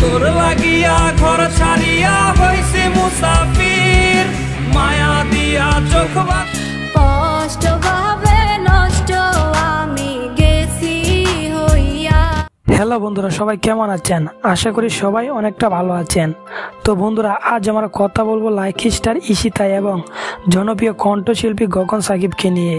তোর লাগিয়া ঘর ছাড়িয়া হইছে মুসাফির। হ্যালো বন্ধুরা, সবাই কেমন আছেন? আশা করি সবাই অনেকটা ভালো আছেন। তো বন্ধুরা, আজ আমরা কথা বলব লাইক স্টার ইশিতা এবং জনপ্রিয় কণ্ঠশিল্পী গগন সাকিবকে নিয়ে।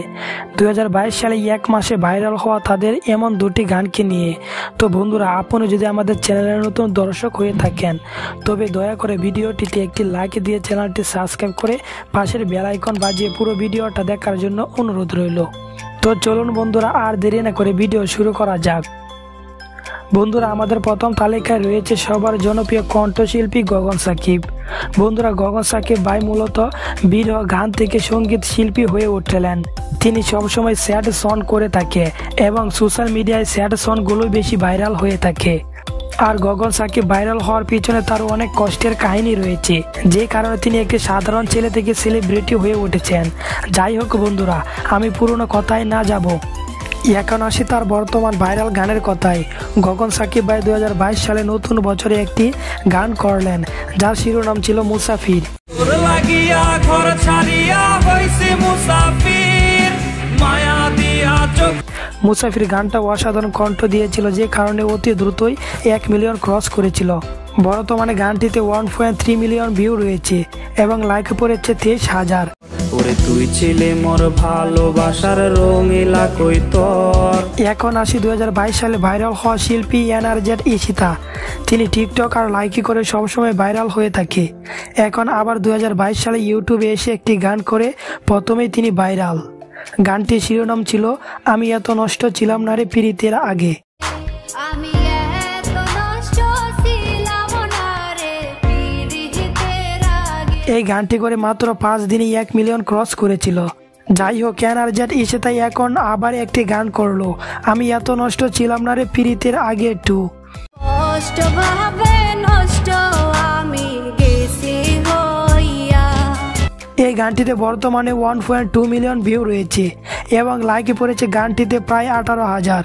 দু হাজার বাইশ সালে এক মাসে ভাইরাল হওয়া তাদের এমন দুটি গানকে নিয়ে। তো বন্ধুরা, আপনি যদি আমাদের চ্যানেলের নতুন দর্শক হয়ে থাকেন, তবে দয়া করে ভিডিওটিতে একটি লাইক দিয়ে চ্যানেলটি সাবস্ক্রাইব করে পাশের বেল আইকন বাজিয়ে পুরো ভিডিওটা দেখার জন্য অনুরোধ রইল। তো চলুন বন্ধুরা, আর দেরি না করে ভিডিও শুরু করা যাক। বন্ধুরা, আমাদের প্রথম তালিকায় রয়েছে সবার জনপ্রিয় কণ্ঠশিল্পী গগন সাকিব। বন্ধুরা, গগন সাকিব ভাই মূলত বীর গান থেকে সংগীত শিল্পী হয়ে উঠলেন। তিনি সবসময় স্যাড সন করে থাকে এবং সোশ্যাল মিডিয়ায় স্যাড সনগুলো বেশি ভাইরাল হয়ে থাকে। আর গগন সাকিব ভাইরাল হওয়ার পিছনে তার অনেক কষ্টের কাহিনী রয়েছে, যে কারণে তিনি একটি সাধারণ ছেলে থেকে সেলিব্রিটি হয়ে উঠেছেন। যাই হোক বন্ধুরা, আমি পুরনো কথায় না যাব। এখন আসি তার বর্তমান ভাইরাল গানের কথায় গগন সাকিব ভাই দু হাজার বাইশ সালে নতুন বছরে একটি গান করলেন যার শিরোনাম ছিল মুসাফির। লাগিয়া ঘর ছাড়িয়া হইছে মুসাফির মায়া দিয়া চোখ মুসাফির গানটা অসাধারণ কণ্ঠ দিয়েছিল যে কারণে অতি দ্রুতই এক মিলিয়ন ক্রস করেছিল। বর্তমানে গানটিতে one point three million view রয়েছে এবং লাইক পড়েছে তেইশ হাজার। ওরে তুই ছিলে মোর ভালোবাসার রঙিলা কই তোর এখন আসি দু হাজার বাইশ সালে ভাইরাল হওয়া শিল্পী এনার্জেট ইশিতা তিনি টিকটক আর লাইকি করে সবসময় ভাইরাল হয়ে থাকে। এখন আবার দুই হাজার বাইশ সালে ইউটিউবে এসে একটি গান করে, প্রথমেই তিনি ভাইরাল। গানটির শিরোনাম ছিল, আমি এত নষ্ট ছিলাম না রে পীড়িতের আগে। এই গানটি করে মাত্র পাঁচ দিনই এক মিলিয়ন ক্রস করেছিল। যাই হোক এনার্জেট তাই এখন আবার একটি গান করল। আমি এত নষ্ট ছিলাম না রে পীড়িতের আগে টু। কষ্ট নষ্ট আমি এই গানটিতে বর্তমানে one point two million view রয়েছে এবং লাইকে পড়েছে গানটিতে প্রায় আঠারো হাজার।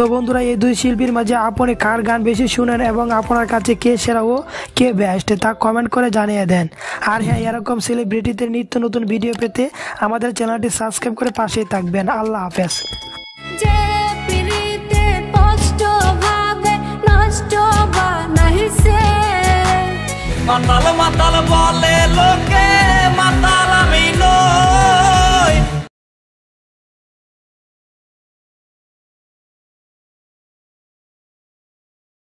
তো বন্ধুরা, এই দুই শিল্পীর মাঝে আপনি কার গান বেশি শুনেন এবং আপনার কাছে কে সেরা ও কে বেস্ট তা কমেন্ট করে জানিয়ে দেন। আর হ্যাঁ এরকম সেলিব্রিটিদের নিত্য নতুন ভিডিও পেতে আমাদের চ্যানেলটি সাবস্ক্রাইব করে পাশেই থাকবেন। আল্লাহ হাফেজ।